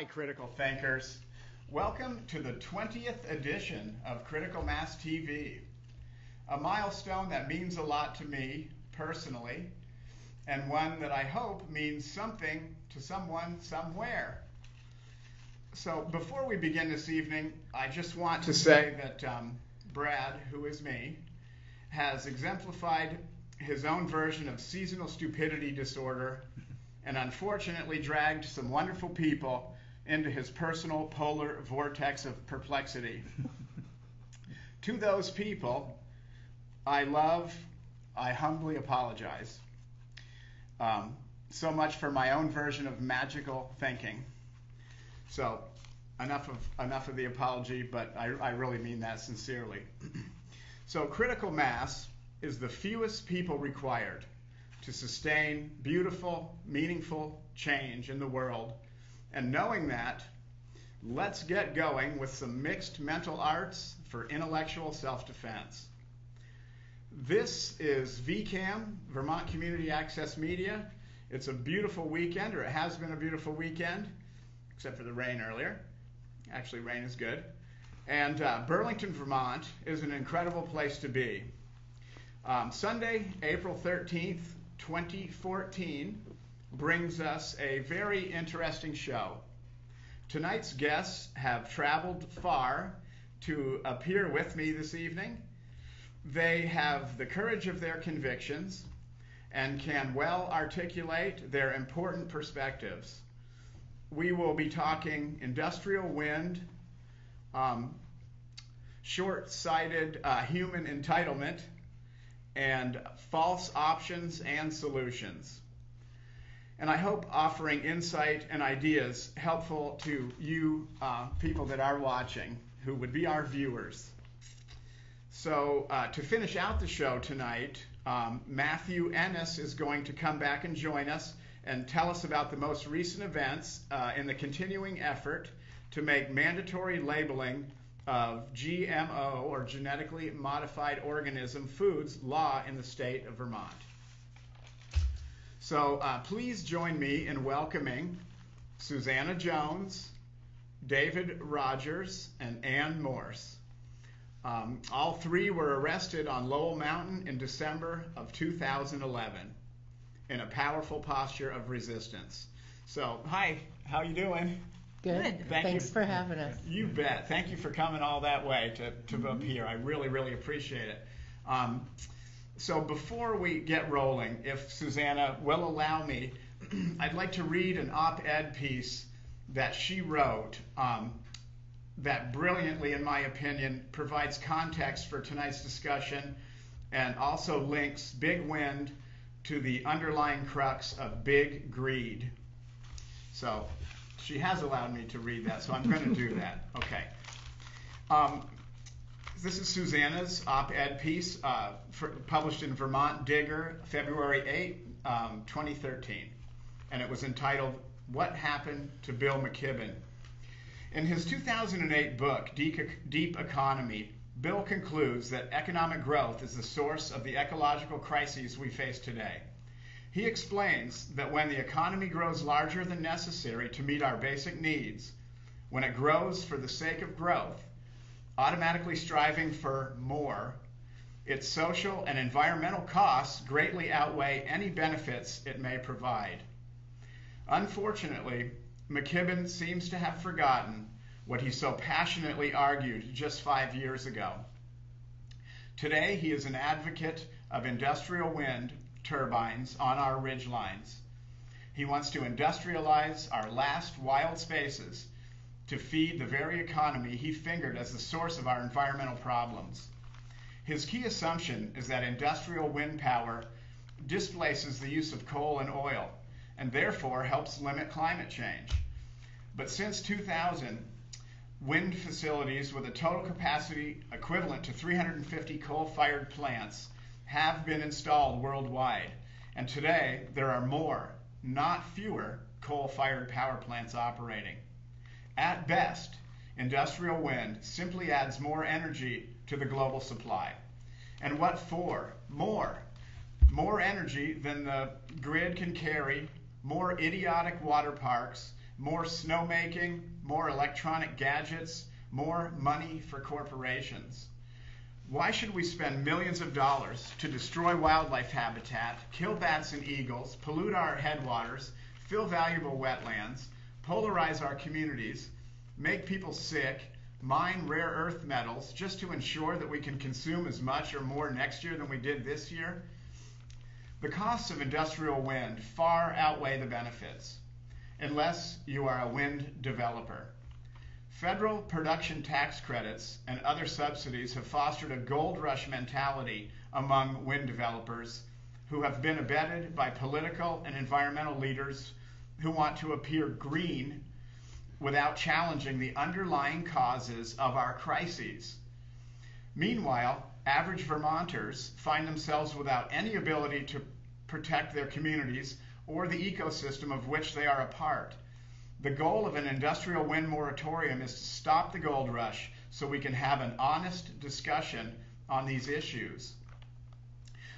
Hi, critical thinkers. Welcome to the 20th edition of Critical Mass TV, a milestone that means a lot to me personally, and one that I hope means something to someone somewhere. So, before we begin this evening, I just want to say that um, Brad, who is me, has exemplified his own version of seasonal stupidity disorder and unfortunately dragged some wonderful people into his personal polar vortex of perplexity. to those people, I love, I humbly apologize. Um, so much for my own version of magical thinking. So, enough of enough of the apology, but I, I really mean that sincerely. so, critical mass is the fewest people required to sustain beautiful, meaningful change in the world. And knowing that, let's get going with some mixed mental arts for intellectual self defense. This is VCAM, Vermont Community Access Media. It's a beautiful weekend, or it has been a beautiful weekend, except for the rain earlier. Actually, rain is good. And uh, Burlington, Vermont is an incredible place to be. Um, Sunday, April 13th, 2014, brings us a very interesting show. Tonight's guests have traveled far to appear with me this evening. They have the courage of their convictions and can well articulate their important perspectives. We will be talking industrial wind, um, short sighted uh, human entitlement, and false options and solutions. And I hope offering insight and ideas helpful to you uh, people that are watching, who would be our viewers. So, uh, to finish out the show tonight, um, Matthew Ennis is going to come back and join us and tell us about the most recent events uh, in the continuing effort to make mandatory labeling of GMO or genetically modified organism foods law in the state of Vermont. So uh, please join me in welcoming Suzanna Jones, David Rogers, and Anne Morse. Um, all three were arrested on Lowell Mountain in December of 2011 in a powerful posture of resistance. So, hi, how you doing? Good. Thank Thanks you. for having us. You bet. Thank you for coming all that way to, to mm-hmm. up here. I really, really appreciate it. Um, so before we get rolling, if Suzanna will allow me, I'd like to read an op-ed piece that she wrote um, that brilliantly, in my opinion, provides context for tonight's discussion and also links big wind to the underlying crux of big greed. So she has allowed me to read that, so I'm going to do that. Okay. Um, this is Suzanna's op-ed piece uh, for, published in Vermont Digger, February 8, um, 2013, and it was entitled "What Happened to Bill McKibben." In his 2008 book, Deep Economy, Bill concludes that economic growth is the source of the ecological crises we face today. He explains that when the economy grows larger than necessary to meet our basic needs, when it grows for the sake of growth, automatically striving for more, its social and environmental costs greatly outweigh any benefits it may provide. Unfortunately, McKibben seems to have forgotten what he so passionately argued just five years ago. Today, he is an advocate of industrial wind turbines on our ridgelines. He wants to industrialize our last wild spaces to feed the very economy he fingered as the source of our environmental problems. His key assumption is that industrial wind power displaces the use of coal and oil and therefore helps limit climate change. But since 2000, wind facilities with a total capacity equivalent to 350 coal fired plants have been installed worldwide, and today there are more, not fewer, coal fired power plants operating. At best, industrial wind simply adds more energy to the global supply. And what for? More. More energy than the grid can carry, more idiotic water parks, more snowmaking, more electronic gadgets, more money for corporations. Why should we spend millions of dollars to destroy wildlife habitat, kill bats and eagles, pollute our headwaters, fill valuable wetlands, polarize our communities, make people sick, mine rare earth metals just to ensure that we can consume as much or more next year than we did this year? The costs of industrial wind far outweigh the benefits, unless you are a wind developer. Federal production tax credits and other subsidies have fostered a gold rush mentality among wind developers who have been abetted by political and environmental leaders who want to appear green without challenging the underlying causes of our crises. Meanwhile, average Vermonters find themselves without any ability to protect their communities or the ecosystem of which they are a part. The goal of an industrial wind moratorium is to stop the gold rush so we can have an honest discussion on these issues.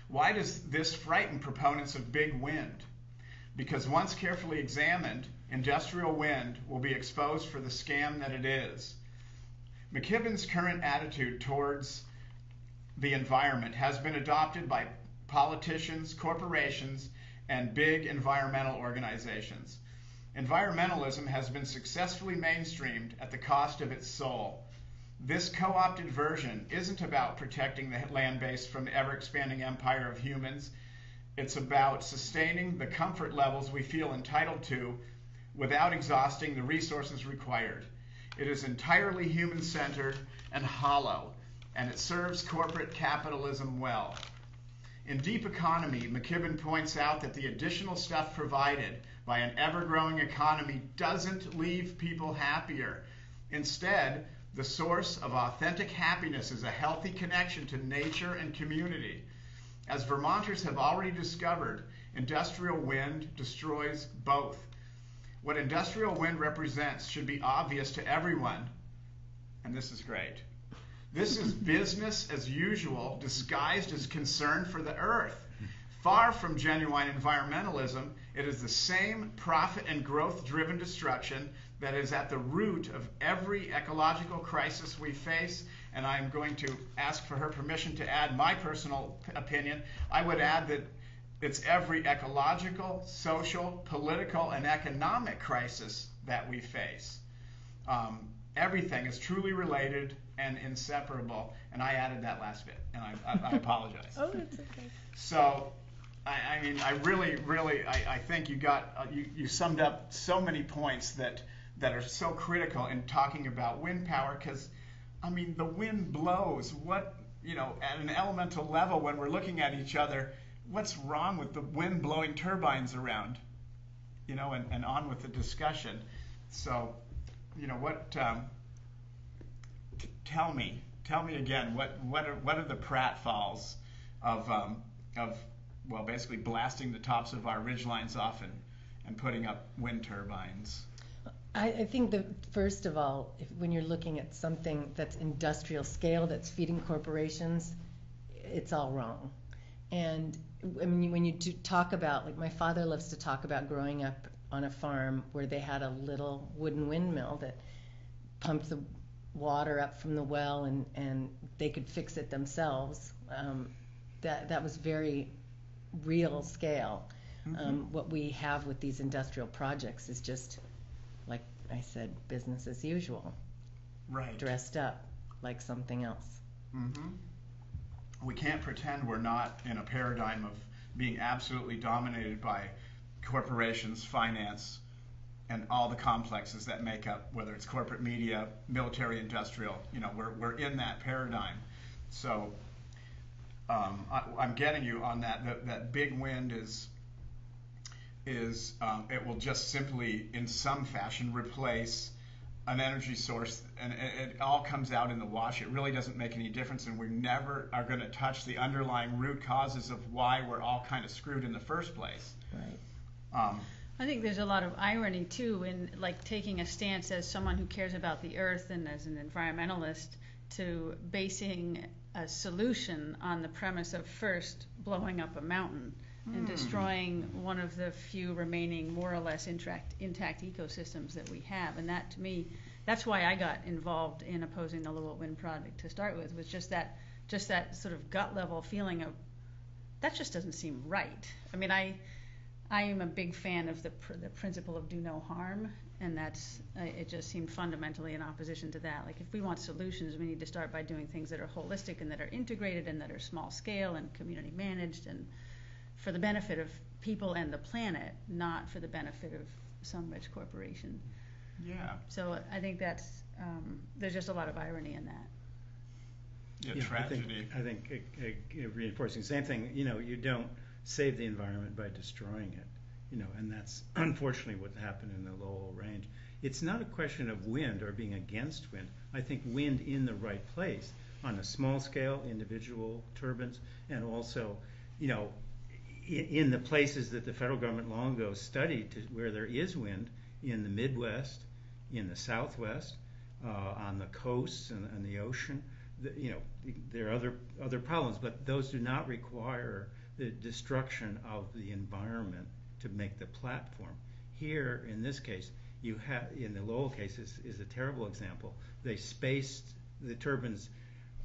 Why does this frighten proponents of big wind? Because once carefully examined, industrial wind will be exposed for the scam that it is. McKibben's current attitude towards the environment has been adopted by politicians, corporations, and big environmental organizations. Environmentalism has been successfully mainstreamed at the cost of its soul. This co opted version isn't about protecting the land base from the ever expanding empire of humans. It's about sustaining the comfort levels we feel entitled to without exhausting the resources required. It is entirely human centered and hollow, and it serves corporate capitalism well. In Deep Economy, McKibben points out that the additional stuff provided by an ever growing economy doesn't leave people happier. Instead, the source of authentic happiness is a healthy connection to nature and community. As Vermonters have already discovered, industrial wind destroys both. What industrial wind represents should be obvious to everyone, and this is great. This is business as usual, disguised as concern for the earth. Far from genuine environmentalism, it is the same profit and growth driven destruction that is at the root of every ecological crisis we face. And I'm going to ask for her permission to add my personal opinion. I would add that it's every ecological, social, political, and economic crisis that we face. Um, everything is truly related and inseparable. And I added that last bit, and I, I, I apologize. oh, it's okay. So, I, I, mean, I really, really, I, I think you got, uh, you, you summed up so many points that that are so critical in talking about wind power because, I mean, the wind blows. What, you know, at an elemental level, when we're looking at each other, what's wrong with the wind blowing turbines around? You know, and, and on with the discussion. So, you know, what, um, tell me, tell me again, what, what, are, what are the pratfalls of, um, of, well, basically blasting the tops of our ridge lines off and, and putting up wind turbines? I, I think that first of all, if, when you're looking at something that's industrial scale that's feeding corporations, it's all wrong. And I mean, when you do talk about, like my father loves to talk about growing up on a farm where they had a little wooden windmill that pumped the water up from the well and, and they could fix it themselves. Um, that, that was very real scale. Mm-hmm. Um, what we have with these industrial projects is just, like I said, business as usual, Right. dressed up like something else. Mm-hmm. We can't pretend we're not in a paradigm of being absolutely dominated by corporations, finance, and all the complexes that make up whether it's corporate media, military, industrial. You know, we're we're in that paradigm. So um, I, I'm getting you on that. That, that big wind is is um, it will just simply, in some fashion, replace an energy source, and it, it all comes out in the wash. It really doesn't make any difference, and we never are going to touch the underlying root causes of why we're all kind of screwed in the first place. Right. Um, I think there's a lot of irony too in like taking a stance as someone who cares about the earth and as an environmentalist to basing a solution on the premise of first blowing up a mountain. And Hmm. destroying one of the few remaining more or less intact, intact ecosystems that we have. And that, to me, that's why I got involved in opposing the Lowell Wind project to start with, was just that, just that sort of gut level feeling of, that just doesn't seem right. I mean, I, I am a big fan of the, pr- the principle of do no harm, and that's, uh, it just seemed fundamentally in opposition to that. Like, if we want solutions, we need to start by doing things that are holistic and that are integrated and that are small scale and community managed and for the benefit of people and the planet, not for the benefit of some rich corporation. Yeah. So I think that's, um, there's just a lot of irony in that. Yeah, Yeah, I think- tragedy. I think uh, uh, reinforcing, same thing, you know, you don't save the environment by destroying it, you know, and that's unfortunately what happened in the Lowell Range. It's not a question of wind or being against wind. I think wind in the right place on a small scale, individual turbines, and also, you know, i- in the places that the federal government long ago studied to where there is wind, in the Midwest, in the Southwest, uh, on the coasts and, the ocean, you know, there are other other problems, but those do not require the destruction of the environment to make the platform. Here, in this case, you have in the Lowell case is, a terrible example. They spaced the turbines,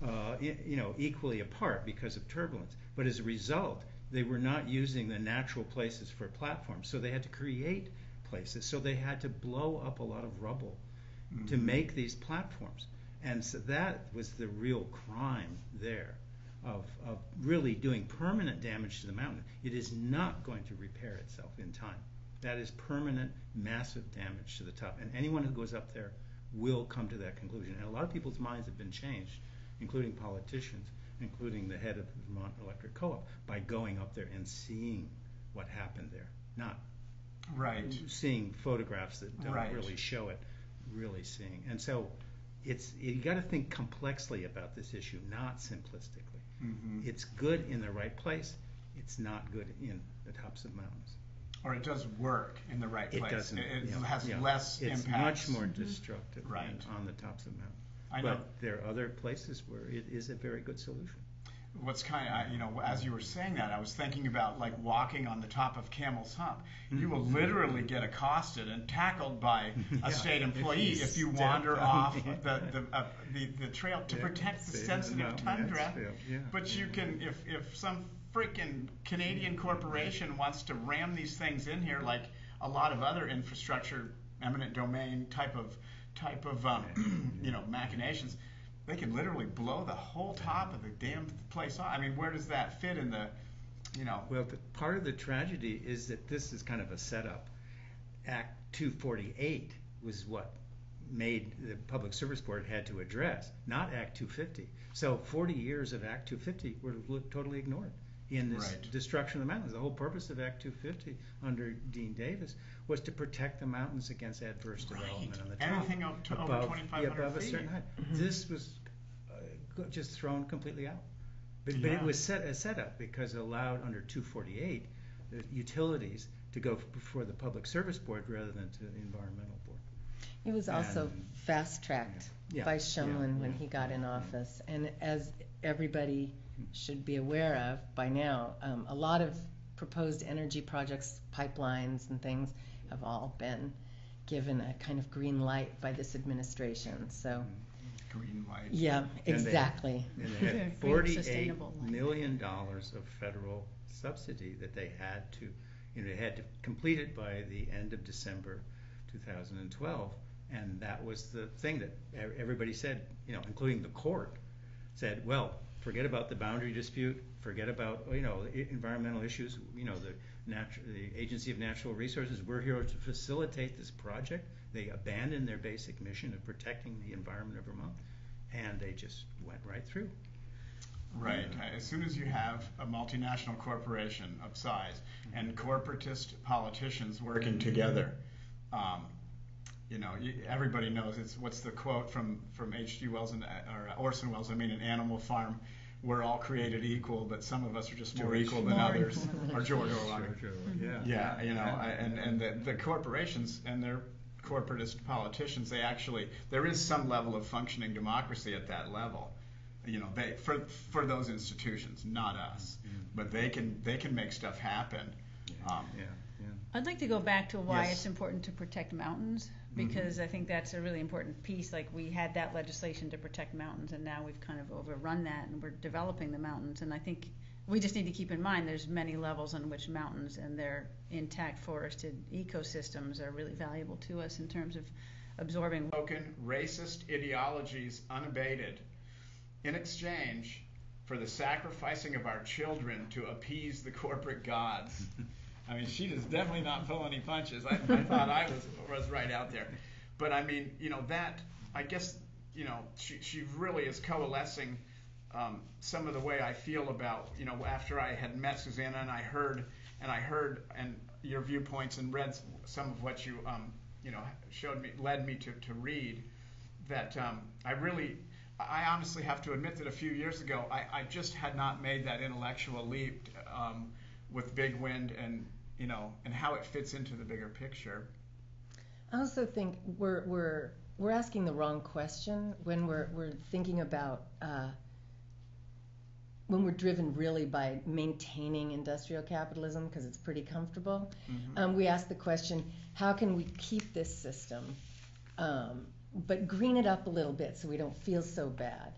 uh, i- you know, equally apart because of turbulence, but as a result, they were not using the natural places for platforms, so they had to create places. So they had to blow up a lot of rubble to Mhm. make these platforms. And so that was the real crime there of, of really doing permanent damage to the mountain. It is not going to repair itself in time. That is permanent, massive damage to the top. And anyone who goes up there will come to that conclusion. And a lot of people's minds have been changed, including politicians, including the head of the Vermont Electric Co-op, by going up there and seeing what happened there. Not Right. seeing photographs that don't Right. really show it, really seeing. And so it's you got to think complexly about this issue, not simplistically. Mhm. It's good in the right place. It's not good in the tops of mountains. Or it does work in the right It place. doesn't. It, it yeah, has yeah. less It's impacts. much more destructive Right. on the tops of mountains. I know. But there are other places where it is a very good solution. What's kind of, you know, as you were saying that, I was thinking about like walking on the top of Camel's Hump. You will literally get accosted and tackled by Yeah, a state if employee you if you wander off the- the the, uh, the the trail to Yeah, protect the stay in the sensitive tundra. Yeah. But you can, if if some freaking Canadian corporation wants to ram these things in here, like a lot of other infrastructure, eminent domain type of type of um, you know machinations, they could literally blow the whole top of the damn place off. I mean, where does that fit in the, you know? Well, the, part of the tragedy is that this is kind of a setup. Act 248 was what made the Public Service Board had to address, not Act 250. So 40 years of Act 250 were totally ignored in this Right. destruction of the mountains. The whole purpose of Act 250 under Deane Davis was to protect the mountains against adverse development on the top. Anything up to over above, 2,500 yeah, above a certain height. Mm-hmm. This was uh, just thrown completely out. But, but it was set uh, a setup because it allowed under 248 the uh, utilities to go f- before the Public Service Board rather than to the Environmental Board. It was also And- fast tracked Yeah, by yeah, Shumlin when yeah, he got in office. And as everybody should be aware of by now, um, a lot of proposed energy projects, pipelines and things have all been given a kind of green light by this administration. So, Green light. yeah, Mm-hmm. they- exactly. And they had Green 48 sustainable life. million dollars of federal subsidy that they had to, you know, they had to complete it by the end of December 2012. And that was the thing that e- everybody said, you know, including the court, said, well, forget about the boundary dispute, forget about, you know, environmental issues, you know, the Agency of Natural Resources, we're here to facilitate this project. They abandoned their basic mission of protecting the environment of Vermont, and they just went right through. Right. As soon as you have a multinational corporation of size and corporatist politicians working together, um, you know, you, everybody knows it's what's the quote from from H.G. Wells and or Orson Welles? I mean, an Animal Farm. We're all created equal, but some of us are just more George. equal than More others. equal or. George Orwell. Sure, sure, Yeah, you know, I, and and the, the corporations and their corporatist politicians, they actually there is some level of functioning democracy at that level. you know, they for for those institutions, not us, but they can they can make stuff happen. Um, Yeah, yeah. I'd like to go back to why Yes. it's important to protect mountains. Mm-hmm. because I think that's a really important piece. Like, we had that legislation to protect mountains, and now we've kind of overrun that, and we're developing the mountains. And I think we just need to keep in mind, there's many levels on which mountains and their intact forested ecosystems are really valuable to us in terms of absorbing spoken racist ideologies unabated in exchange for the sacrificing of our children to appease the corporate gods. I mean, she does definitely not pull any punches. I, I thought I was was right out there, but I mean, you know, that I guess you know she she really is coalescing um, some of the way I feel about you know after I had met Suzanna and I heard and I heard and your viewpoints and read some of what you um, you know showed me led me to, to read that um, I really I honestly have to admit that a few years ago I, I just had not made that intellectual leap um, with Big Wind and you know and how it fits into the bigger picture. I also think we're we're we're asking the wrong question when we're we're thinking about uh, when we're driven really by maintaining industrial capitalism because it's pretty comfortable. Mhm. Um, we ask the question, how can we keep this system, um, but green it up a little bit so we don't feel so bad.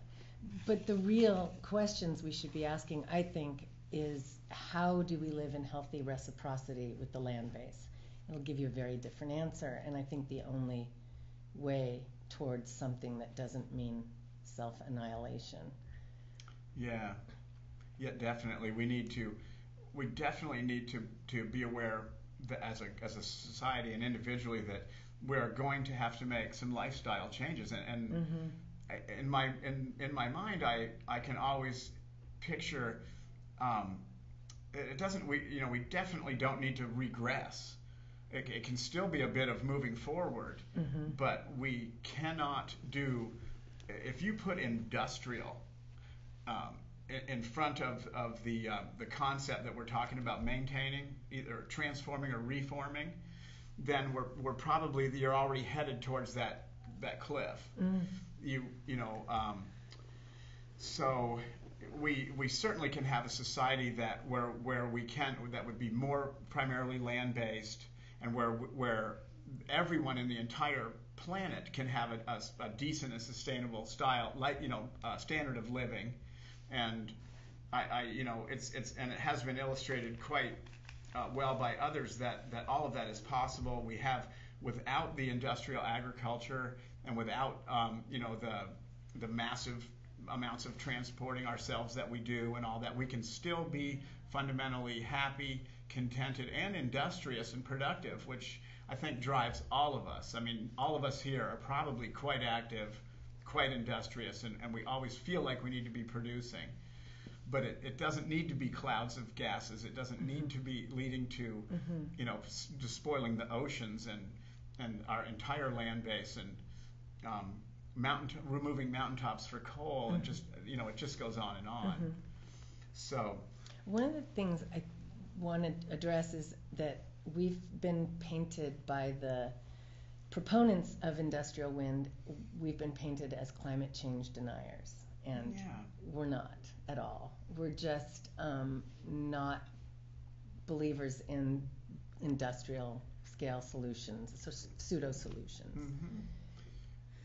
But the real questions we should be asking, I think, is how do we live in healthy reciprocity with the land base? It'll give you a very different answer, and I think the only way towards something that doesn't mean self annihilation. Yeah, yeah, definitely. We need to, we definitely need to, to be aware that as a as a society and individually that we're going to have to make some lifestyle changes. And, and Mm-hmm. I- in my in in my mind, I I can always picture. Um, it it doesn't. We you know we definitely don't need to regress. It, it can still be a bit of moving forward, Mm-hmm. but we cannot do. If you put industrial um, in, in front of, of the uh, the concept that we're talking about maintaining, either transforming or reforming, then we're, we're probably you're already headed towards that that cliff. Mm. You you know. Um, so we we certainly can have a society that where where we can that would be more primarily land based and where where everyone in the entire planet can have a, a, a decent and sustainable style like you know uh, standard of living. And I, I you know it's it's and it has been illustrated quite uh, well by others that that all of that is possible. We have without the industrial agriculture and without um, you know the the massive amounts of transporting ourselves that we do and all that, we can still be fundamentally happy, contented, and industrious and productive, which I think drives all of us. I mean, all of us here are probably quite active, quite industrious, and, and we always feel like we need to be producing. But it, it doesn't need to be clouds of gases. It doesn't need to be leading to, Mm-hmm. you know, s- despoiling the oceans and, and our entire land base and um, mountain removing mountaintops for coal and just you know it just goes on and on. Mhm. So One of the things I want to address is that we've been painted by the proponents of industrial wind, we've been painted as climate change deniers. And yeah, we're not at all. We're just um, not believers in industrial scale solutions, so pseudo solutions. hmm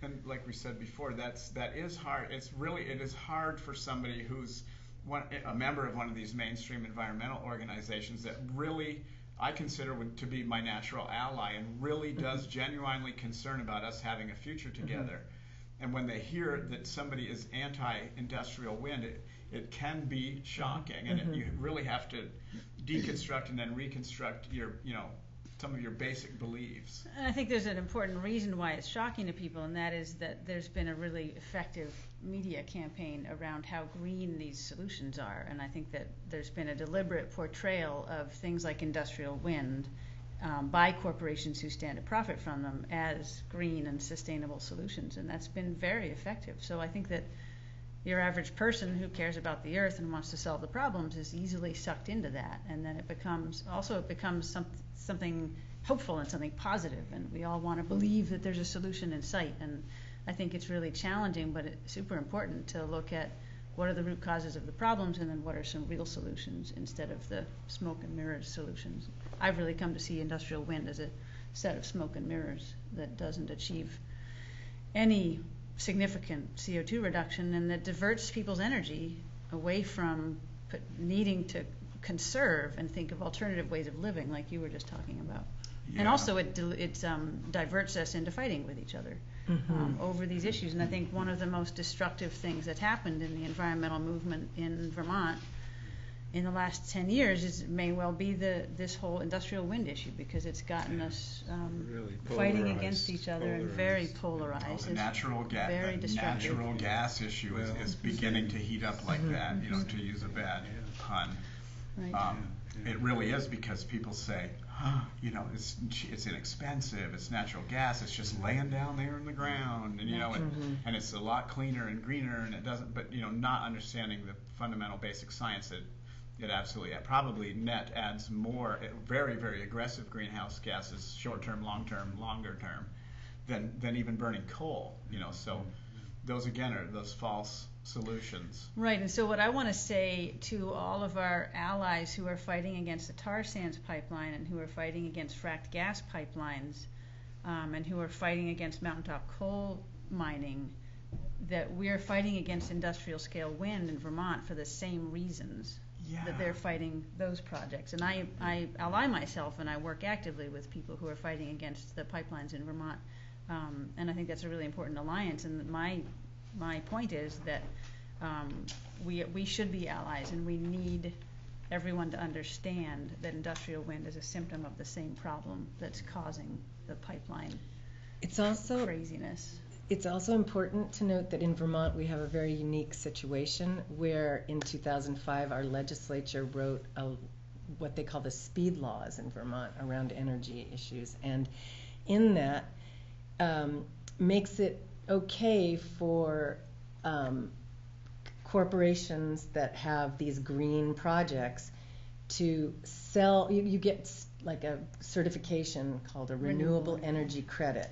and like we said before, that's that is hard. It's really it is hard for somebody who's one, a member of one of these mainstream environmental organizations that really I consider to be my natural ally and really mm-hmm. does genuinely concern about us having a future mm-hmm. together. And when they hear that somebody is anti-industrial wind, it, it can be shocking, and it, mm-hmm. you really have to deconstruct and then reconstruct your, you know, some of your basic beliefs. And I think there's an important reason why it's shocking to people, and that is that there's been a really effective media campaign around how green these solutions are. And I think that there's been a deliberate portrayal of things like industrial wind um, by corporations who stand to profit from them as green and sustainable solutions. And that's been very effective. So I think that your average person who cares about the earth and wants to solve the problems is easily sucked into that. And then it becomes also it becomes some, something hopeful and something positive, and we all want to believe that there's a solution in sight. And I think it's really challenging, but it's super important to look at what are the root causes of the problems, and then what are some real solutions instead of the smoke and mirrors solutions. I've really come to see industrial wind as a set of smoke and mirrors that doesn't achieve any significant CO2 reduction and that diverts people's energy away from put, needing to conserve and think of alternative ways of living, like you were just talking about. And also, it, it um, diverts us into fighting with each other Mm-hmm. um, over these issues. And I think one of the most destructive things that's happened in the environmental movement in Vermont in the last 10 years is may well be the this whole industrial wind issue because it's gotten us um, Really fighting against each other and very polarized. polarized. Oh, the natural gas, very the natural gas issue is, Well, is beginning to heat up like that, you know, to use a bad Yeah. pun. Right. Um, Yeah, yeah. It really is because people say, you know, it's, it's inexpensive, it's natural gas, it's just laying down there in the ground, and you know, and, and it's a lot cleaner and greener, and it doesn't, but you know, not understanding the fundamental basic science that it absolutely, it probably net adds more, very, very aggressive greenhouse gases, short term, long term, longer term, than, than even burning coal, you know, so those again are those false solutions. Right, and so what I want to say to all of our allies who are fighting against the tar sands pipeline and who are fighting against fracked gas pipelines um, and who are fighting against mountaintop coal mining, that we're fighting against industrial scale wind in Vermont for the same reasons that they're fighting those projects. And I, I ally myself and I work actively with people who are fighting against the pipelines in Vermont. Um, and I think that's a really important alliance. And my, my point is that um, we, we should be allies and we need everyone to understand that industrial wind is a symptom of the same problem that's causing the pipeline It's also craziness. It's also important to note that in Vermont, we have a very unique situation where in 2005, our legislature wrote a, what they call the speed laws in Vermont around energy issues. And in that, um, makes it okay for um, corporations that have these green projects to sell, you, you get like a certification called a renewable Renewable. energy credit.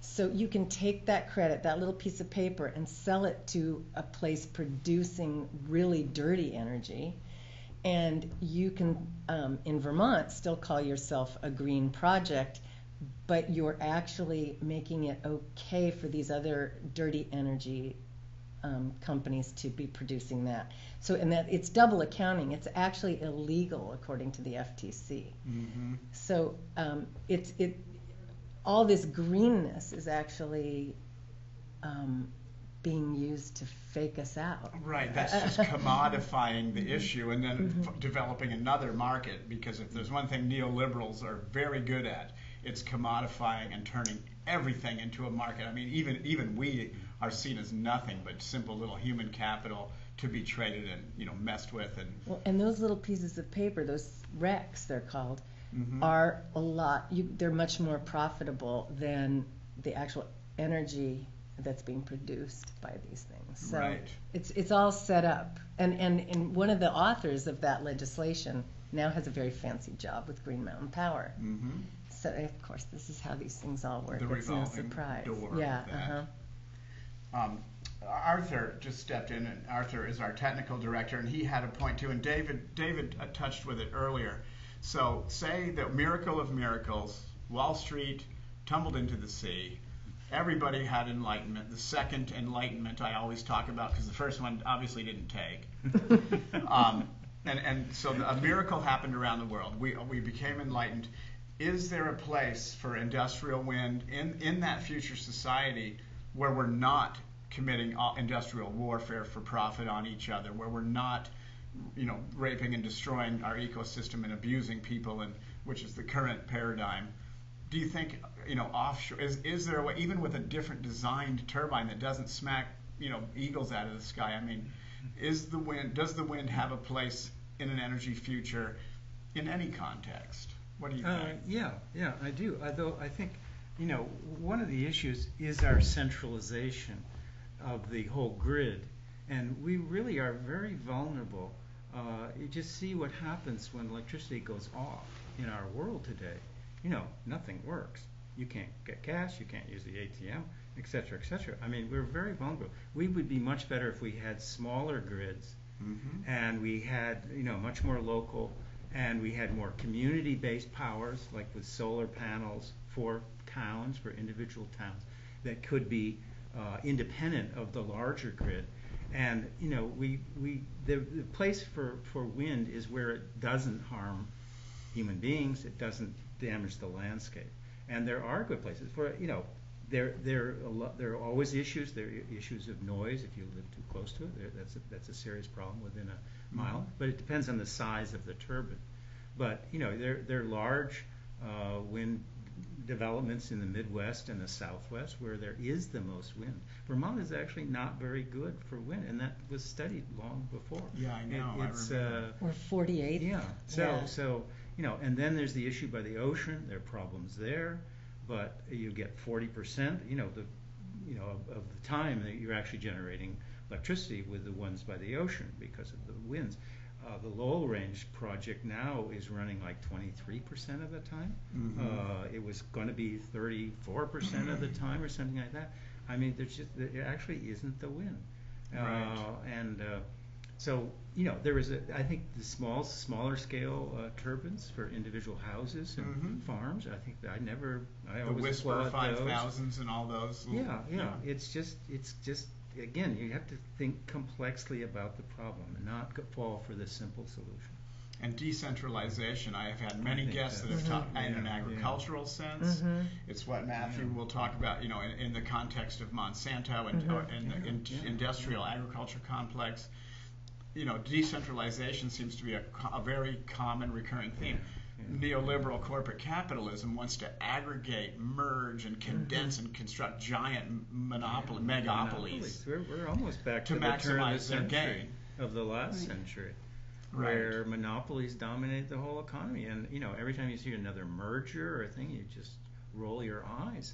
So you can take that credit, that little piece of paper, and sell it to a place producing really dirty energy. And you can, um, in Vermont, still call yourself a green project, but you're actually making it okay for these other dirty energy um, companies to be producing that. So, and that it's double accounting. It's actually illegal according to the FTC. Mm-hmm. So um, it's it all this greenness is actually um, being used to fake us out. Right, that's just commodifying the issue and then f- developing another market. Because if there's one thing neoliberals are very good at, it's commodifying and turning everything into a market. I mean, even even we are seen as nothing but simple little human capital to be traded and you know messed with and Well, and those little pieces of paper, those RECs they're called, Mhm. are a lot. You, they're much more profitable than the actual energy that's being produced by these things. So Right. it's it's all set up. And, and and one of the authors of that legislation now has a very fancy job with Green Mountain Power. Mm-hmm. So of course, this is how these things all work. The it's no surprise. yeah. Uh-huh. Um, Arthur just stepped in, and Arthur is our technical director, and he had a point too. And David, David uh, touched with it earlier. So, say the miracle of miracles, Wall Street tumbled into the sea. Everybody had enlightenment. The second enlightenment I always talk about because the first one obviously didn't take. um, and, and so a miracle happened around the world. We, we became enlightened. Is there a place for industrial wind in, in that future society where we're not committing industrial warfare for profit on each other, where we're not, you know, raping and destroying our ecosystem and abusing people, and which is the current paradigm? Do you think, you know, offshore is is there a way, even with a different designed turbine that doesn't smack, you know, eagles out of the sky? I mean, is the wind does the wind have a place in an energy future in any context? What do you Uh, think? yeah, yeah, I do. Although I think, you know, one of the issues is our centralization of the whole grid, and we really are very vulnerable. Uh, you just see what happens when electricity goes off in our world today. You know, nothing works. You can't get cash, you can't use the ATM, et cetera, et cetera. I mean, we're very vulnerable. We would be much better if we had smaller grids Mhm. and we had, you know, much more local, and we had more community-based powers, like with solar panels for towns, for individual towns, that could be uh, independent of the larger grid. And, you know, we, we, the, the place for, for wind is where it doesn't harm human beings, it doesn't damage the landscape. And there are good places for, you know, there, there, are a lot, there are always issues. There are issues of noise if you live too close to it. There, that's a, that's a serious problem within a mile. Mhm. But it depends on the size of the turbine. But you know, there, there are large uh, wind developments in the Midwest and the Southwest where there is the most wind. Vermont is actually not very good for wind, and that was studied long before. Yeah, I know, It, it's, remember. Uh, We're 48. yeah. So Yeah. so you know, and then there's the issue by the ocean. There are problems there, but you get 40%. You know the you know of, of the time that you're actually generating electricity with the ones by the ocean because of the winds. Uh, the Lowell Range project now is running like 23% of the time. Mhm. Uh, it was going to be 34% of the time or something like that. I mean, there's just there actually isn't the wind. Right. Uh, and uh, so, you know, there is a, I think the small, smaller scale uh, turbines for individual houses and Mhm. farms. I think that I never, I The always Whisper five thousands and all those. Yeah, yeah. It's just, it's just, again, you have to think complexly about the problem and not fall for the simple solution. And decentralization. I have had many guests that that's- have talked in an Yeah, yeah. agricultural sense. Mhm. It's what Matthew Yeah. will talk about, you know, in, in the context of Monsanto and, Mhm. or in the in, Yeah. industrial agriculture complex. You know, decentralization seems to be a, a very common recurring theme. Yeah. Neoliberal corporate capitalism wants to aggregate, merge, and condense and construct giant monopoly, megapolies. We're, we're almost back To to, the turn of the their century gain. of the last Right. century, Right. where monopolies dominate the whole economy. And you know, every time you see another merger or a thing, you just roll your eyes.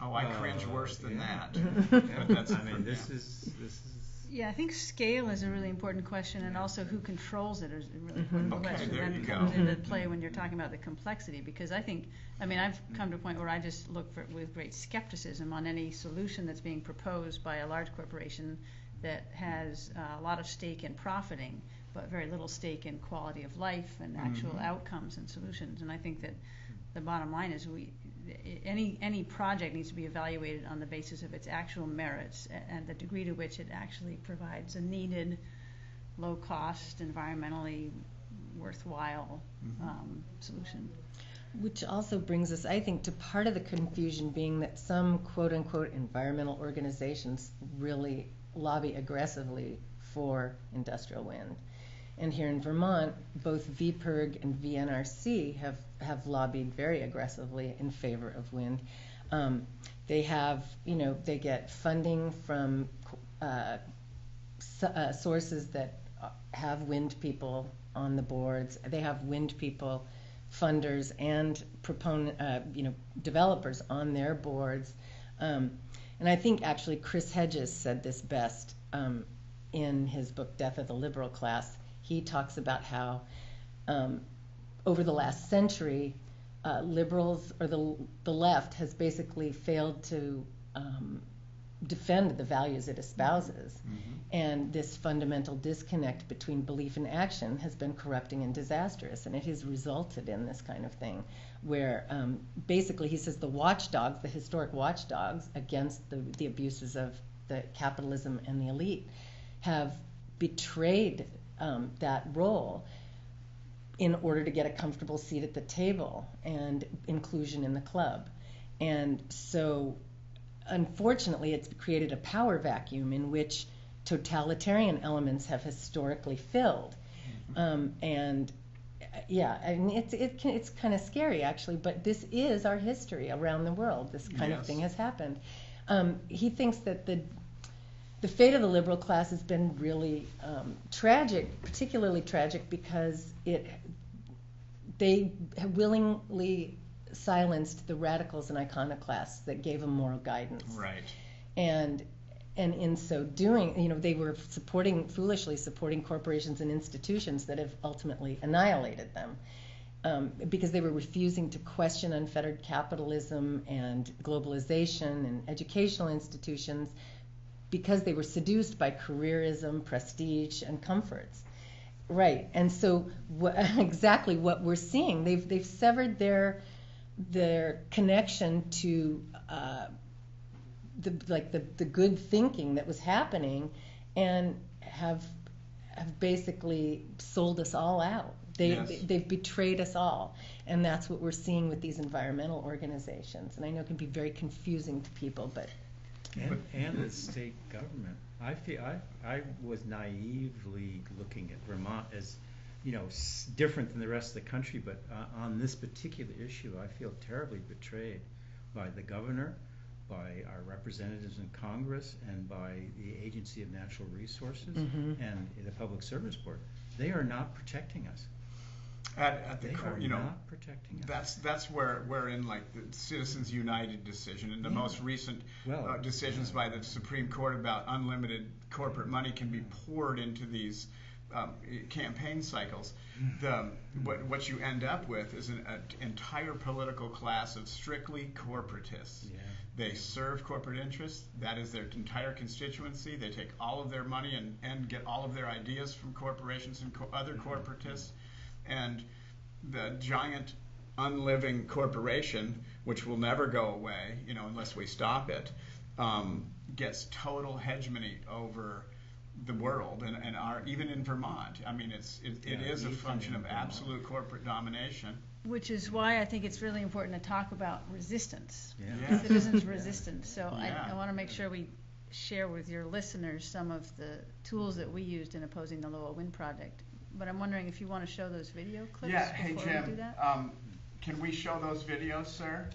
Oh, I cringe Uh, worse than yeah. that. Yeah, But that's I mean, for- this yeah. is this is. Yeah, I think scale is a really important question, and also who controls it is a really important Okay, question. there that you comes go. into play when you're talking about the complexity, because I think, I mean, I've come to a point where I just look for, with great skepticism on any solution that's being proposed by a large corporation that has uh, a lot of stake in profiting, but very little stake in quality of life and actual Mhm. outcomes and solutions. And I think that the bottom line is we, any, any project needs to be evaluated on the basis of its actual merits and the degree to which it actually provides a needed, low-cost, environmentally worthwhile Mhm. um, solution. Which also brings us, I think, to part of the confusion being that some quote unquote environmental organizations really lobby aggressively for industrial wind. And here in Vermont, both VPIRG and VNRC have, have lobbied very aggressively in favor of wind. Um, they have, you know, they get funding from uh, uh, sources that have wind people on the boards. They have wind people, funders, and proponent, uh, you know, developers on their boards. Um, and I think actually Chris Hedges said this best um, in his book Death of the Liberal Class. He talks about how um, over the last century, uh, liberals or the the left has basically failed to um, defend the values it espouses. And this fundamental disconnect between belief and action has been corrupting and disastrous, and it has resulted in this kind of thing, where um, basically he says the watchdogs, the historic watchdogs against the, the abuses of the capitalism and the elite, have betrayed um, that role in order to get a comfortable seat at the table and inclusion in the club. And so, unfortunately, it's created a power vacuum in which totalitarian elements have historically filled. Um, and yeah, I mean, it's, it can, it's kind of scary actually, but this is our history around the world. This kind of thing has happened. Um, he thinks that the the fate of the liberal class has been really um, tragic, particularly tragic because it they willingly silenced the radicals and iconoclasts that gave them moral guidance Right. and and in so doing, you know, they were supporting foolishly supporting corporations and institutions that have ultimately annihilated them. um, because they were refusing to question unfettered capitalism and globalization and educational institutions because they were seduced by careerism, prestige, and comforts. Right, and so exactly what we're seeing, they've they've severed their their connection to uh, the like the, the good thinking that was happening, and have have basically sold us all out. They, Yes. they have betrayed us all, and that's what we're seeing with these environmental organizations. And I know it can be very confusing to people, but And, and the state government. I feel, I, I was naively looking at Vermont as, you know, s- different than the rest of the country, but uh, on this particular issue, I feel terribly betrayed by the governor, by our representatives in Congress, and by the Agency of Natural Resources Mhm. and the Public Service Board. They are not protecting us. At, at the They core, you know, protecting us. That's that's where we're in like the Citizens United decision and the Yeah. most recent Well, uh, decisions by the Supreme Court about unlimited corporate money can be poured into these um, campaign cycles. The what what you end up with is an a, entire political class of strictly corporatists. Yeah. They serve corporate interests. That is their entire constituency. They take all of their money and, and get all of their ideas from corporations and co- other corporatists. And the giant unliving corporation, which will never go away, you know, unless we stop it, um, gets total hegemony over the world and, and our even in Vermont. I mean, it's it, it Yeah, is a function in of Vermont. absolute corporate domination. Which is why I think it's really important to talk about resistance. Yeah. Yeah. Citizens resistance. So Yeah. I, I want to make sure we share with your listeners some of the tools that we used in opposing the Lowell Wind Project. But I'm wondering if you want to show those video clips yeah. Hey before we do Jim, that? um, can we show those videos, sir?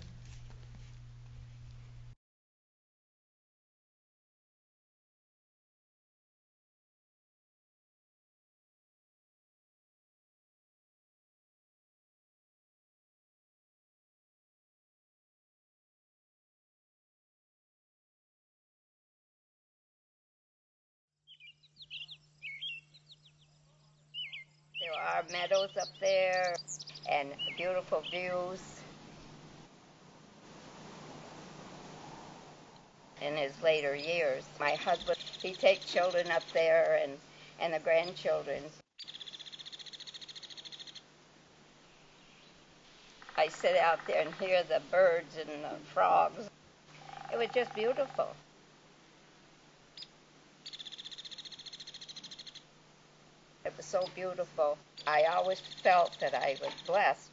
Are meadows up there and beautiful views. In his later years, my husband, he takes children up there and, and the grandchildren. I sit out there and hear the birds and the frogs. It was just beautiful. It was so beautiful. I always felt that I was blessed.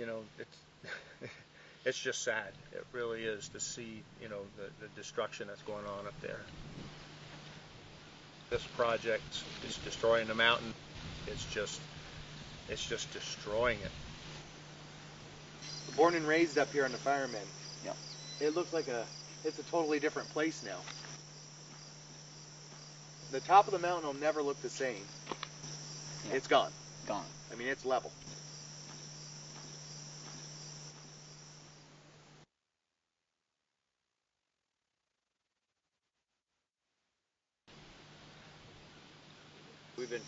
you know, it's it's just sad. It really is to see, you know, the, the destruction that's going on up there. This project is destroying the mountain. It's just it's just destroying it. born and raised up here on the firemen. Yep. It looks like a it's a totally different place now. The top of the mountain will never look the same. Yeah. It's gone. Gone. I mean, it's level.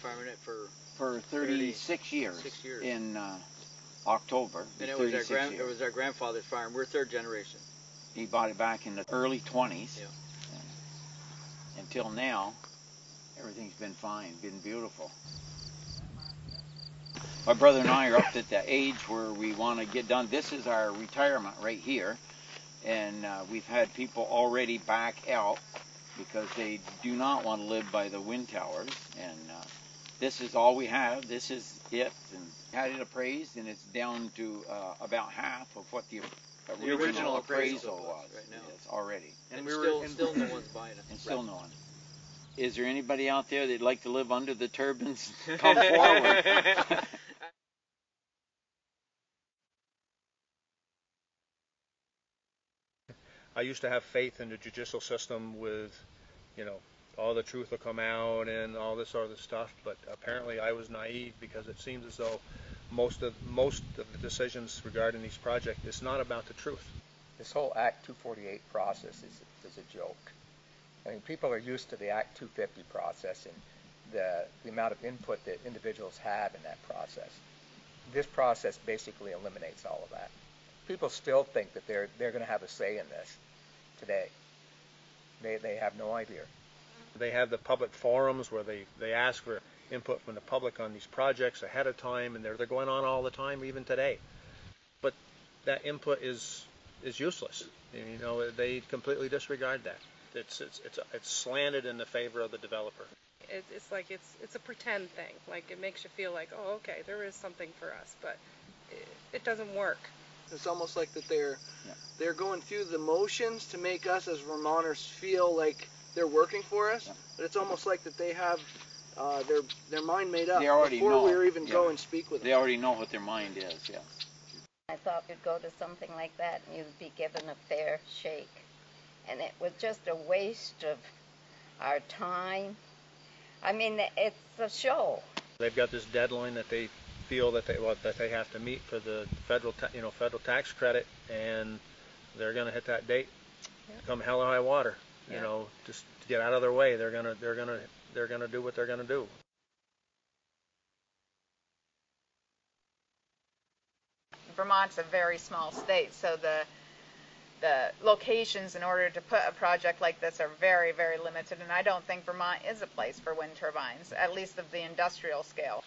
Farming it for, For 36 years. Six years. In uh, October. and it was our 36 grand, it was our grandfather's farm. We're third generation. He bought it back in the early 20s. Yeah. Until now, everything's been fine, been beautiful. My brother and I are up at the age where we want to get done. This is our retirement right here. And uh, we've had people already back out because they do not want to live by the wind towers. And uh, this is all we have. This is it. And had it appraised, and it's down to uh, about half of what the The original, original appraisal appraisal was was right now. yes, already. And, we were still, still no one's buying it. and still no one. Is there anybody out there that'd like to live under the turbines? Come forward. I used to have faith in the judicial system with, you know, all the truth will come out and all this other stuff, but apparently I was naive because it seems as though most of most of the decisions regarding these projects is not about the truth. This whole Act 248 process is, is a joke. I mean, people are used to the Act 250 process and the, the amount of input that individuals have in that process. This process basically eliminates all of that. People still think that they're, they're going to have a say in this today. They, they have no idea. They have the public forums where they, they ask for input from the public on these projects ahead of time, and they're, they're going on all the time, even today. But that input is is useless. You know, they completely disregard that. It's it's it's, it's slanted in the favor of the developer. It, it's like it's it's a pretend thing. Like it makes you feel like, oh, okay, there is something for us, but it, it doesn't work. It's almost like that they're Yeah. they're going through the motions to make us as Vermonters feel like they're working for us. Yeah. But it's almost like that they have uh, their their mind made up They already before know. we even go and speak with them. They already know what their mind is, yes. I thought you'd go to something like that and you'd be given a fair shake. And it was just a waste of our time. I mean, it's a show. They've got this deadline that they feel that they well, that they have to meet for the federal ta- you know federal tax credit, and they're going to hit that date. Yeah. Come hell or high water, you Yeah. know, just to get out of their way. They're gonna they're gonna they're gonna do what they're gonna do. Vermont's a very small state, so the the locations in order to put a project like this are very, very limited, and I don't think Vermont is a place for wind turbines, at least of the industrial scale.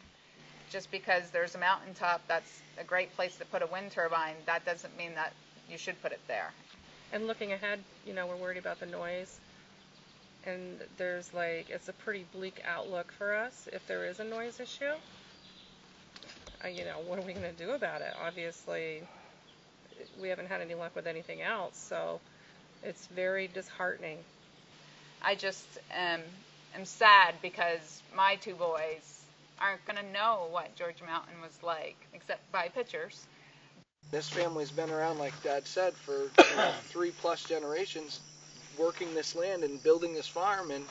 Just because there's a mountaintop that's a great place to put a wind turbine, that doesn't mean that you should put it there. And looking ahead, you know, we're worried about the noise. And there's like, it's a pretty bleak outlook for us if there is a noise issue. Uh, you know, what are we going to do about it? Obviously, we haven't had any luck with anything else, so it's very disheartening. I just um, am sad because my two boys aren't going to know what Georgia Mountain was like, except by pictures. This family's been around, like Dad said, for you know, three plus generations, working this land and building this farm, and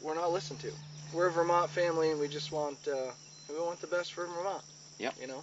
we're not listened to. We're a Vermont family, and we just want uh, we want the best for Vermont. Yep. You know.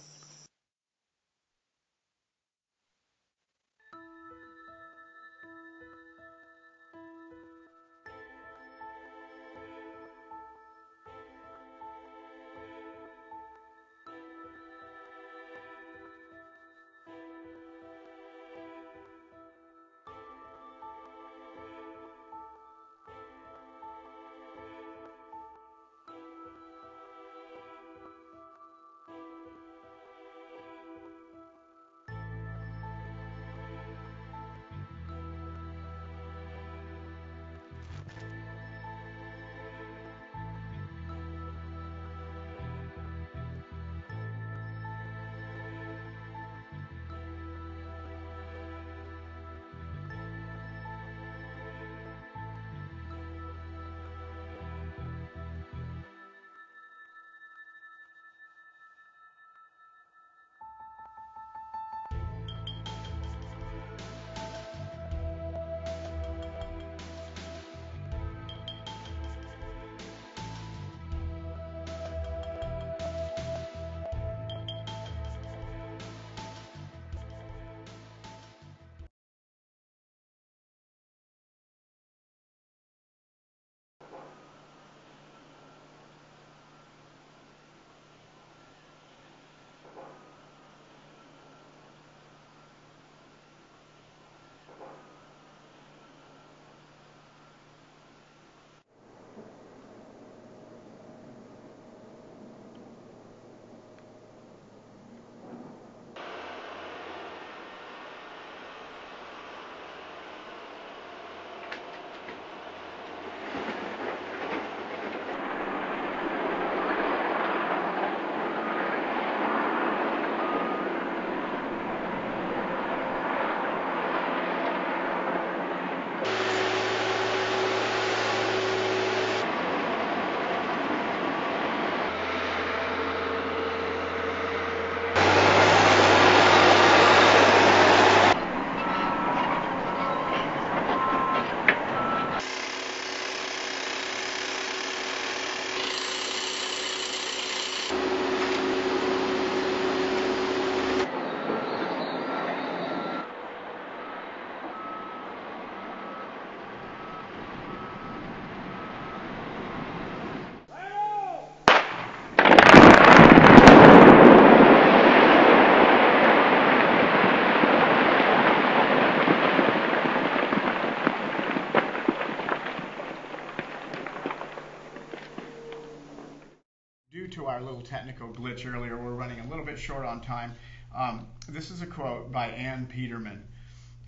Our little technical glitch earlier. We're running a little bit short on time. Um, this is a quote by Anne Petermann.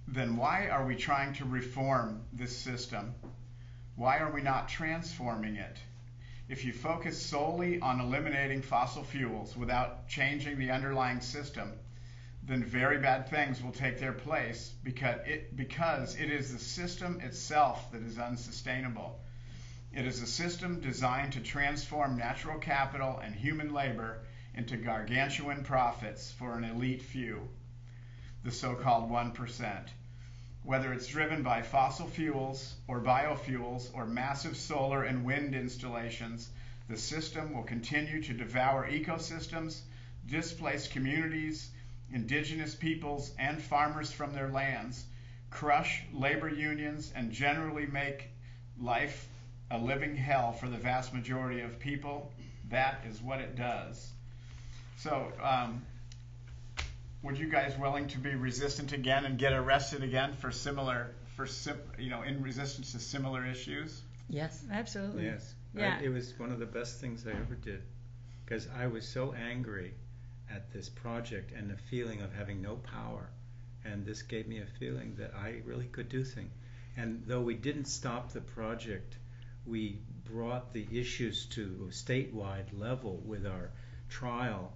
Then why are we trying to reform this system? Why are we not transforming it? If you focus solely on eliminating fossil fuels without changing the underlying system, then very bad things will take their place because it, because it is the system itself that is unsustainable. It is a system designed to transform natural capital and human labor into gargantuan profits for an elite few, the so called 1%. Whether it's driven by fossil fuels or biofuels or massive solar and wind installations, the system will continue to devour ecosystems, displace communities, indigenous peoples, and farmers from their lands, crush labor unions, and generally make life a living hell for the vast majority of people. That is what it does. So, um, would you guys willing to be resistant again and get arrested again for similar, for sim, you know, in resistance to similar issues? Yes. Absolutely. Yes. Yeah. I, it was one of the best things I ever did because I was so angry at this project and the feeling of having no power. And this gave me a feeling that I really could do things. And though we didn't stop the project, we brought the issues to a statewide level with our trial.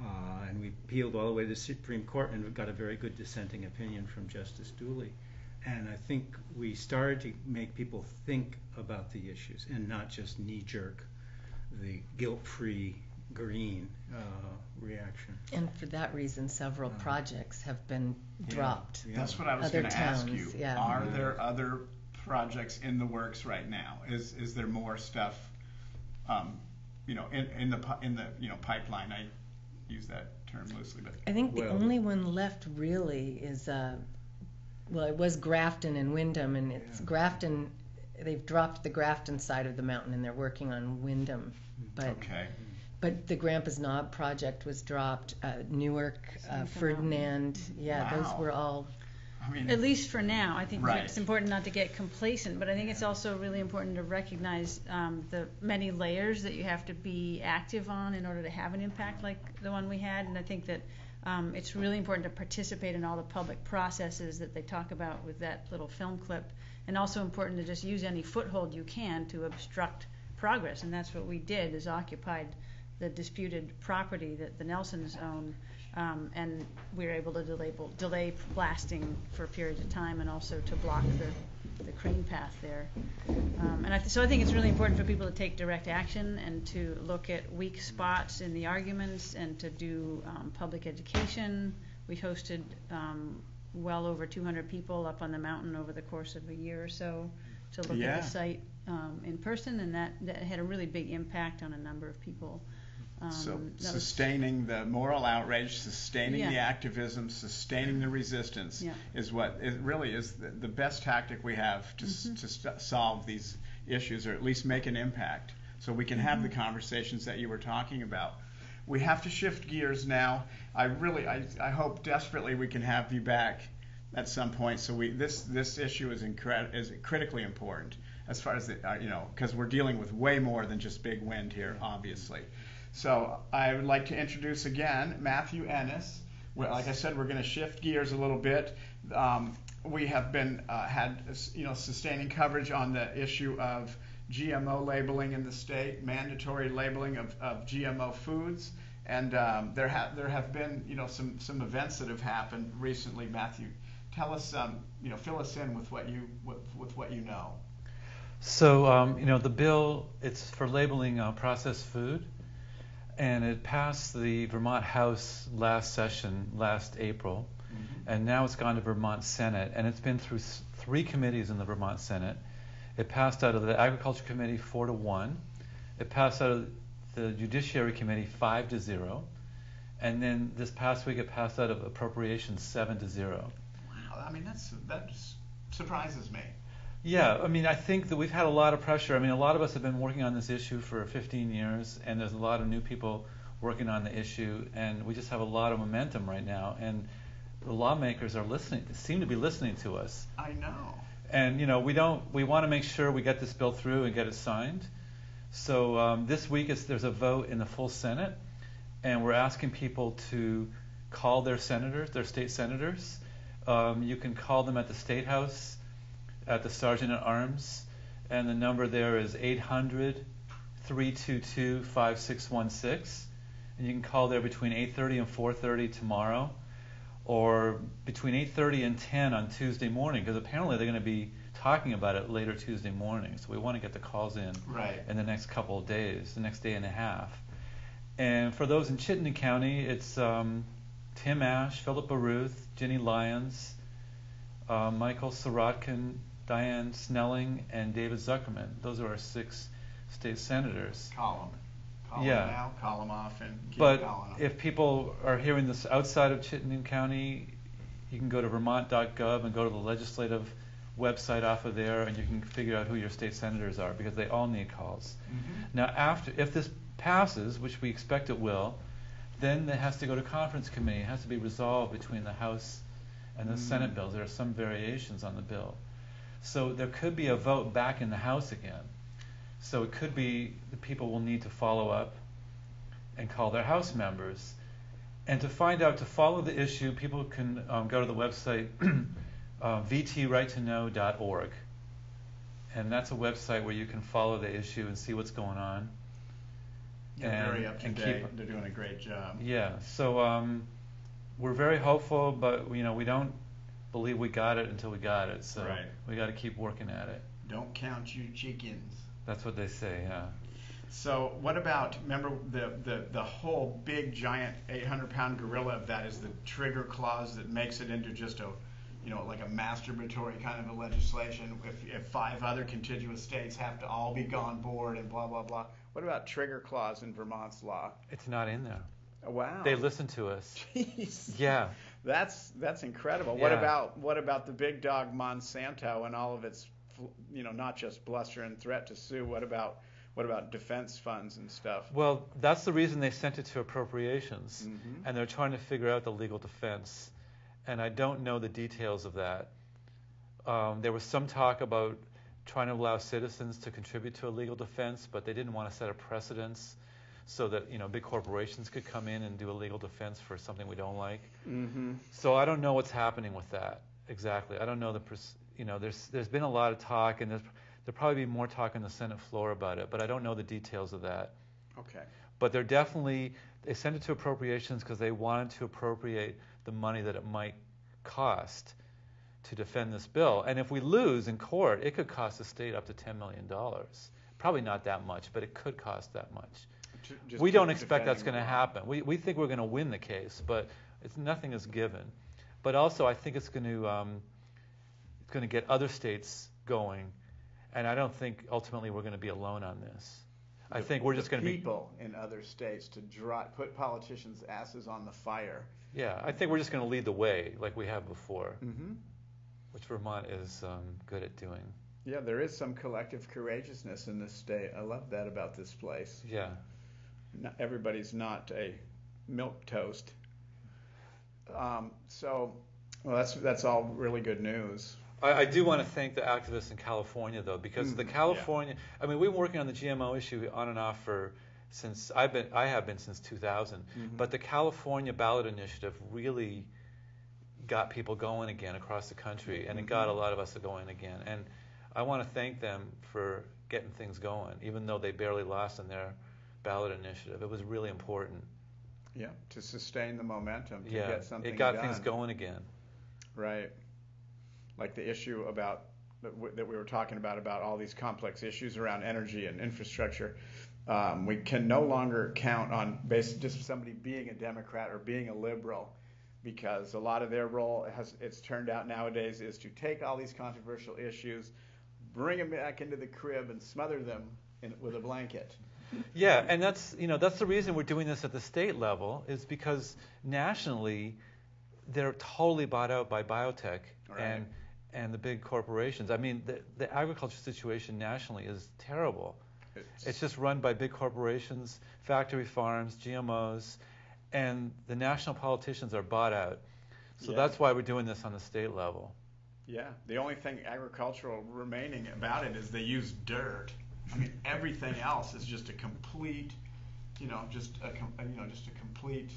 Uh, and we appealed all the way to the Supreme Court and we got a very good dissenting opinion from Justice Dooley. And I think we started to make people think about the issues and not just knee jerk the guilt free green uh, reaction. And for that reason, several Uh, projects have been yeah, dropped. yeah. That's what I was going to ask you. yeah. Are Yeah. there other projects in the works right now? Is is there more stuff, um, you know, in, in the in the you know pipeline? I use that term loosely, but I think the Well- only one left really is, uh, well, it was Grafton and Windham, and it's Yeah. Grafton. They've dropped the Grafton side of the mountain, and they're working on Windham. But okay. but the Grandpa's Knob project was dropped. Uh, Newark, uh, Ferdinand, yeah, Wow. those were all. I mean, At least for now, I think Right. it's important not to get complacent, but I think it's also really important to recognize um, the many layers that you have to be active on in order to have an impact like the one we had. And I think that um, it's really important to participate in all the public processes that they talk about with that little film clip, and also important to just use any foothold you can to obstruct progress. And that's what we did: is occupied the disputed property that the Nelsons own um, and we were able to delay, delay blasting for periods of time and also to block the, the crane path there. Um, and I th- so I think it's really important for people to take direct action and to look at weak spots in the arguments and to do um, public education. We hosted um, well over 200 people up on the mountain over the course of a year or so to look Yeah. at the site um, in person, and that, that had a really big impact on a number of people. So Um, was- sustaining the moral outrage, sustaining the activism, sustaining the resistance Yeah. is what it really is the, the best tactic we have to, Mm-hmm. s to st- solve these issues or at least make an impact so we can have the Mm-hmm. conversations that you were talking about. We have to shift gears now. I really, I, I hope desperately we can have you back at some point. So we, this, this issue is incre- is critically important as far as the, uh, you know, because we're dealing with way more than just big wind here, obviously. So I would like to introduce again Matthew Ennis. Like I said, we're going to shift gears a little bit. Um, we have been uh, had you know sustaining coverage on the issue of GMO labeling in the state, mandatory labeling of, of GMO foods, and um, there have there have been you know some some events that have happened recently. Matthew, tell us um, you know fill us in with what you with, with what you know. So, um, you know, the bill, it's for labeling uh, processed food, and it passed the Vermont House last session, last April, mm-hmm. and now it's gone to Vermont Senate, and it's been through three committees in the Vermont Senate. It passed out of the Agriculture Committee four to one. It passed out of the Judiciary Committee five to zero, and then this past week it passed out of Appropriations seven to zero. Wow, I mean that's that surprises me. Yeah, I mean, I think that we've had a lot of pressure. I mean, a lot of us have been working on this issue for 15 years, and there's a lot of new people working on the issue, and we just have a lot of momentum right now. And the lawmakers are listening, seem to be listening to us. I know. And you know, we don't, we want to make sure we get this bill through and get it signed, So um, this week is, there's a vote in the full Senate, and we're asking people to call their senators, their state senators. Um, you can call them at the State House, at the Sergeant at Arms, and the number there is 800 322 5616. And you can call there between 8:30 and 4:30 tomorrow, or between 8:30 and 10 on Tuesday morning, because apparently they're going to be talking about it later Tuesday morning. So we want to get the calls in Right. in the next couple of days, the next day and a half. And for those in Chittenden County, it's um, Tim Ashe, Philip Baruth, Ginny Lyons, uh, Michael Sirotkin, Diane Snelling, and David Zuckerman. Those are our six state senators. Call them. Yeah. call off, and keep But 'em. if people are hearing this outside of Chittenden County, you can go to vermont.gov and go to the legislative website off of there, and you can figure out who your state senators are because they all need calls. Mhm. Now, after if this passes, which we expect it will, then it has to go to conference committee. It has to be resolved between the House and the Mm. Senate bills. There are some variations on the bill. So there could be a vote back in the House again. So it could be the people will need to follow up and call their House members. And to find out, to follow the issue, people can um, go to the website uh, vtrighttoknow.org. And that's a website where you can follow the issue and see what's going on. They're and- very up to and keep- date. They're doing a great job. Yeah, so um, we're very hopeful, but you know we don't believe we got it until we got it. So Right. we got to keep working at it. Don't count your chickens. That's what they say. Yeah. So what about remember the the the whole big giant 800 pound gorilla of that is the trigger clause that makes it into just a you know like a masturbatory kind of a legislation if, if five other contiguous states have to all be on board and blah blah blah. What about trigger clause in Vermont's law? It's not in there. Oh, wow. They listen to us. Jeez. Yeah. That's that's incredible. What about what about the big dog Monsanto and all of its you know not just bluster and threat to sue? What about what about defense funds and stuff? Well, that's the reason they sent it to appropriations, Mhm. and they're trying to figure out the legal defense. And I don't know the details of that. Um, there was some talk about trying to allow citizens to contribute to a legal defense, but they didn't want to set a precedence so that you know big corporations could come in and do a legal defense for something we don't like. Mm-hmm. So I don't know what's happening with that exactly. I don't know the pers- you know there's there's been a lot of talk and there's there'll probably be more talk on the Senate floor about it, but I don't know the details of that. Okay. But they're definitely they sent it to appropriations because they wanted to appropriate the money that it might cost to defend this bill. And if we lose in court, it could cost the state up to ten million dollars. Probably not that much, but it could cost that much. To- we don't expect that's going to happen. We, we think we're going to win the case, but it's nothing is given. But also, I think it's going to um, it's going to get other states going, and I don't think ultimately we're going to be alone on this. I The- think we're just going to be people in other states to dry, put politicians' asses on the fire. yeah. I think we're just going to lead the way like we have before, Mm-hmm. which Vermont is um, good at doing. Yeah, there is some collective courageousness in this state. I love that about this place. Yeah. Not, everybody's not a milk toast. Um, so, well, that's that's all really good news. I, I do want to thank the activists in California, though, because the Mhm, yeah. California. I mean, we've been working on the GMO issue on and off for since I've been. I have been since 2000. Mhm. But the California ballot initiative really got people going again across the country, and it got a Mhm. lot of us going again. And I want to thank them for getting things going, even though they barely lost in their ballot initiative. It was really important. Yeah, to sustain the momentum to yeah, get something it got done. things going again. Right. Like the issue about that we, that we were talking about about all these complex issues around energy and infrastructure. Um, we can no longer count on just somebody being a Democrat or being a liberal, because a lot of their role has it's turned out nowadays is to take all these controversial issues, bring them back into the crib and smother them in, with a blanket. Yeah, and that's you know that's the reason we're doing this at the state level is because nationally they're totally bought out by biotech Right. and and the big corporations. I mean the the agriculture situation nationally is terrible. It's, It's just run by big corporations, factory farms, GMOs, and the national politicians are bought out. So Yeah. that's why we're doing this on the state level. Yeah, the only thing agricultural remaining about it is they use dirt. I mean, everything else is just a complete, you know, just a you know, just a complete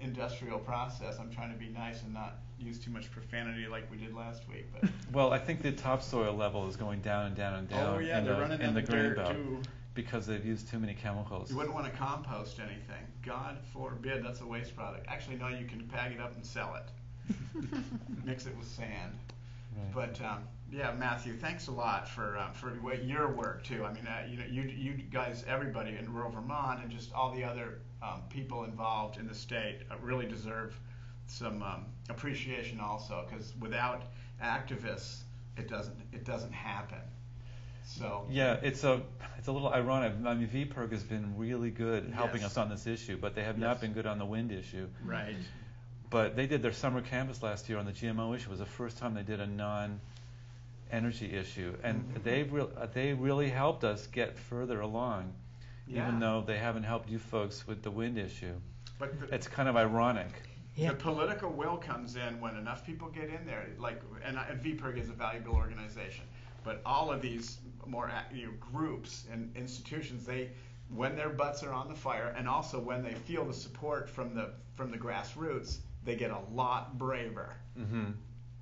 industrial process. I'm trying to be nice and not use too much profanity like we did last week, but Well, I think the topsoil level is going down and down and oh, down Oh, yeah, in they're the, running in the the dirt, belt too. because they've used too many chemicals. you wouldn't want to compost anything. God forbid, that's a waste product. Actually, no, you can pack it up and sell it. Mix it with sand. Right. But um, yeah, Matthew, thanks a lot for uh, for what your work too. I mean, uh, you know, you you guys, everybody in rural Vermont, and just all the other um, people involved in the state uh, really deserve some um, appreciation also, because without activists, it doesn't it doesn't happen. So Yeah, it's a it's a little ironic. I mean, VPIRG has been really good at helping Yes. us on this issue, but they have Yes. not been good on the wind issue. right. But they did their summer campus last year on the GMO issue. It was the first time they did a non-energy issue, and Mhm. they re- uh, they really helped us get further along, Yeah. even though they haven't helped you folks with the wind issue. But the, It's kind of ironic. The political will comes in when enough people get in there. Like, and, and VPIRG is a valuable organization, but all of these more you know, groups and institutions, they, when their butts are on the fire, and also when they feel the support from the from the grassroots, they get a lot braver. hmm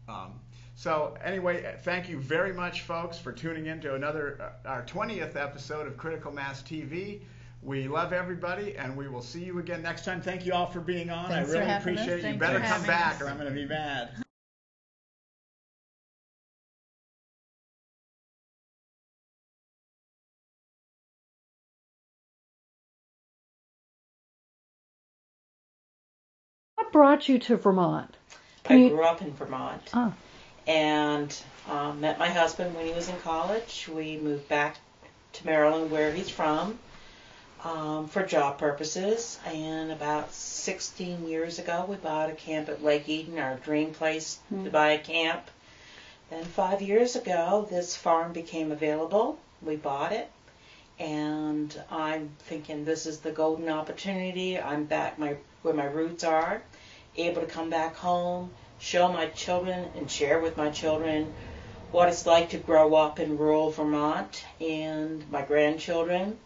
Um, so anyway, uh, thank you very much, folks, for tuning in to another uh, our 20th episode of Critical Mass TV. We love everybody, and we will see you again next time. Thank you all for being on. Thanks I really having us. appreciate it. You Thanks better come back, us. or I'm going to be mad. What brought you to Vermont? I you- grew up in Vermont Ah. and um, met my husband when he was in college. We moved back to Maryland, where he's from, um, for job purposes. And about 16 years ago, we bought a camp at Lake Eden, our dream place Hmm. to buy a camp. Then five years ago, this farm became available. We bought it. And I'm thinking this is the golden opportunity. I'm back my where my roots are, able to come back home, show my children and share with my children what it's like to grow up in rural Vermont and my grandchildren.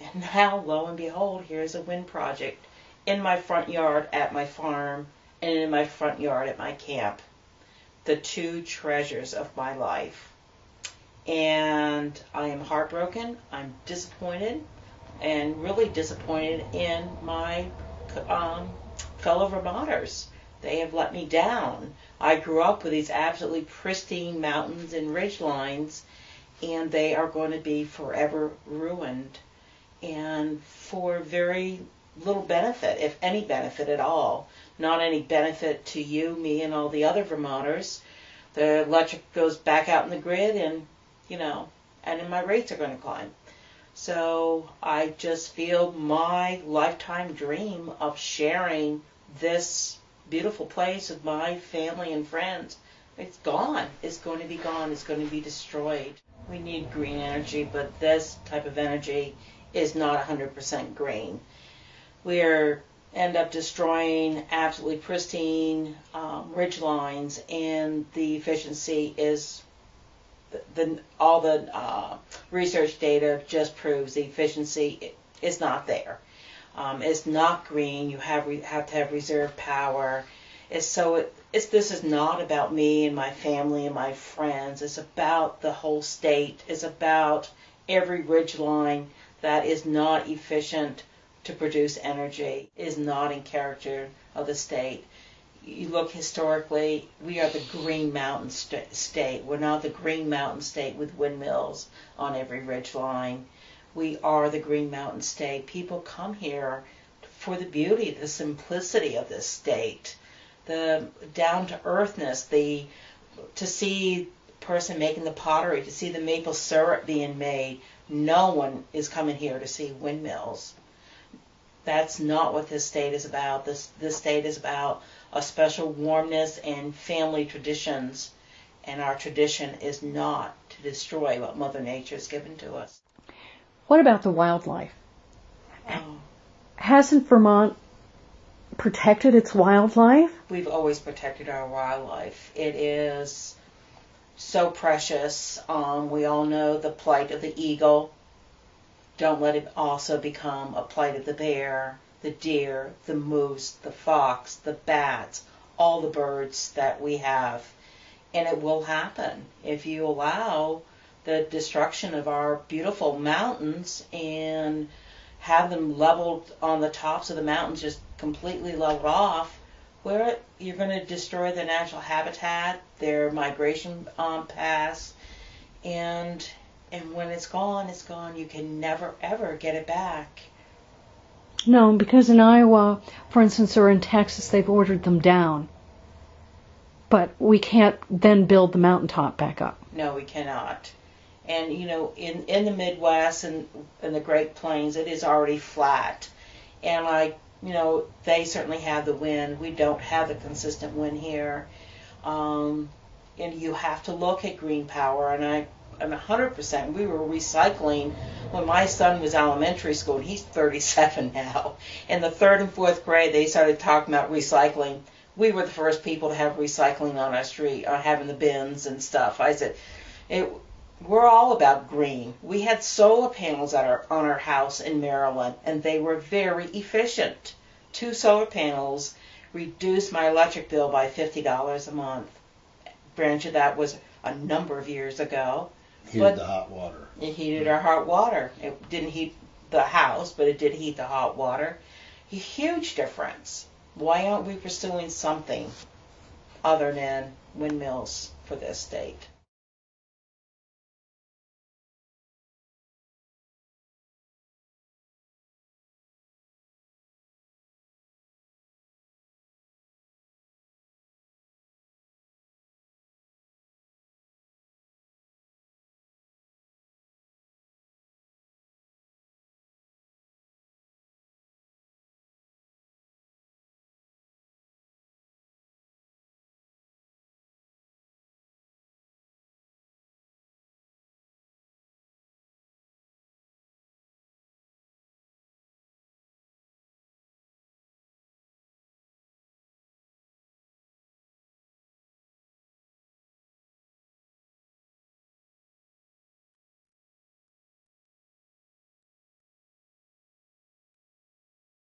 And now, lo and behold, here's a wind project in my front yard at my farm and in my front yard at my camp. The two treasures of my life. And I am heartbroken. I'm disappointed and really disappointed in my um, fellow Vermonters. They have let me down. I grew up with these absolutely pristine mountains and ridge lines, and they are going to be forever ruined. And for very little benefit, if any benefit at all. Not any benefit to you, me, and all the other Vermonters. The electric goes back out in the grid, and, you know, and then my rates are going to climb. So I just feel my lifetime dream of sharing this beautiful place with my family and friends. It's gone. It's going to be gone. It's going to be destroyed. We need green energy, but this type of energy is not 100% green. We're end up destroying absolutely pristine um, ridge lines, and the efficiency is the, all the uh, research data just proves the efficiency is not there. Um, it's not green. You have re- have to have reserve power. It's so it, it's this is not about me and my family and my friends. It's about the whole state. It's about every ridge line that is not efficient to produce energy is not in character of the state. You look historically, we are the Green Mountain st- state. We're not the Green Mountain state with windmills on every ridge line. We are the Green Mountain state. People come here for the beauty, the simplicity of this state, the down to earthness, the to see the person making the pottery, to see the maple syrup being made. No one is coming here to see windmills. That's not what this state is about. This this state is about a special warmness and family traditions, and our tradition is not to destroy what Mother Nature has given to us. What about the wildlife? Oh, Hasn't Vermont protected its wildlife? we've always protected our wildlife. It is so precious. Um, we all know the plight of the eagle don't let it also become a plight of the bear, the deer, the moose, the fox, the bats, all the birds that we have. And it will happen if you allow the destruction of our beautiful mountains and have them leveled on the tops of the mountains, just completely leveled off, where you're going to destroy their natural habitat, their migration um, paths, and and when it's gone, it's gone. You can never ever get it back. No, because in Iowa, for instance, or in Texas, they've ordered them down. But we can't then build the mountaintop back up. No, we cannot. And you know, in in the Midwest and in the Great Plains, it is already flat. And like you know, they certainly have the wind. We don't have the consistent wind here. Um, and you have to look at green power. And I, 100%. We were recycling when my son was elementary school, and he's 37 now. In the third and fourth grade, they started talking about recycling. We were the first people to have recycling on our street, having the bins and stuff. I said, it, we're all about green. We had solar panels at our, on our house in Maryland, and they were very efficient. Two solar panels reduced my electric bill by $50 a month. Branch of that was a number of years ago. Heated But- the hot water. It heated our hot water. It didn't heat the house, but it did heat the hot water. A huge difference. Why aren't we pursuing something other than windmills for this state?